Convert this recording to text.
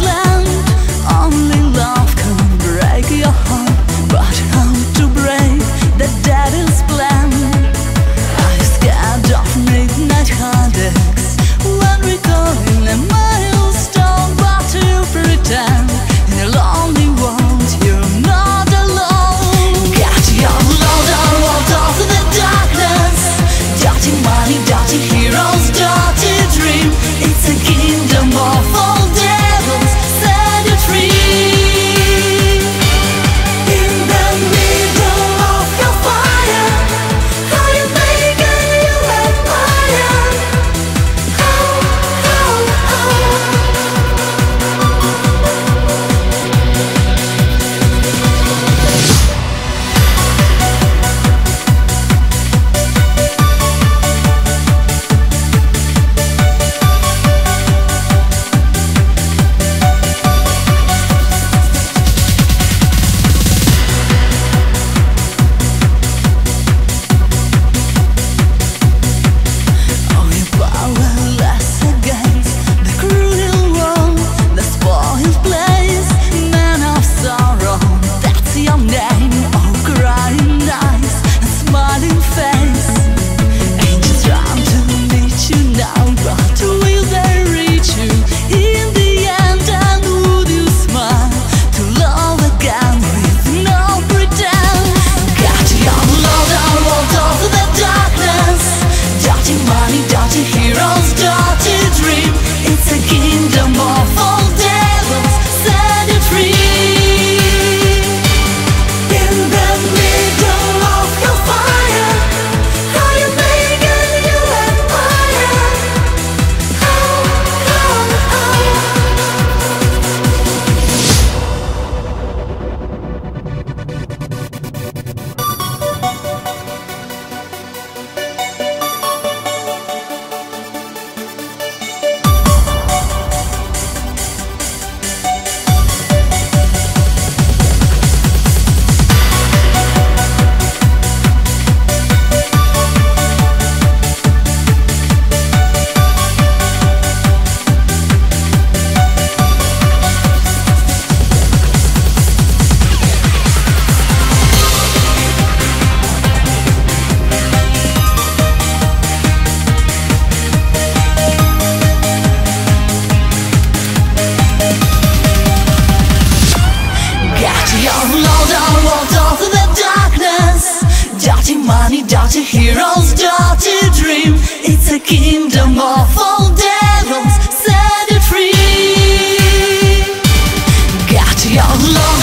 love dirty heroes, dirty dream. It's a kingdom of all devils, set it free. Got your load